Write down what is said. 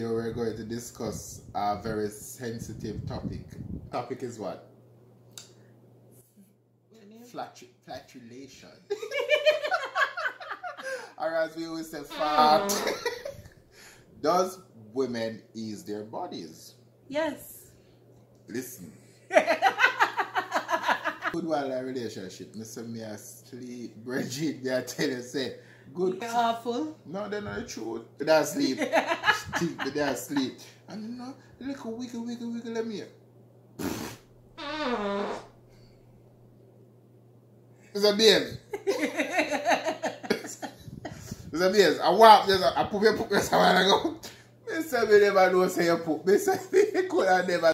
video, we're going to discuss a very sensitive topic. Topic is what? Flatu- flatulation. or as we always say, mm. fat. Does women ease their bodies? Yes. Listen. Good while a relationship, Mr. say me a sleep, Bridget, I tell you say, good. You're awful. No, they're not the truth. They don't sleep. Think they don't sleep. And you know, little wiggle, wiggle, wiggle, let me hear. It's a baby. It's a baby. I walk, just, I put me, put me somewhere and I go. Me say me never know say you put. Me say me could have never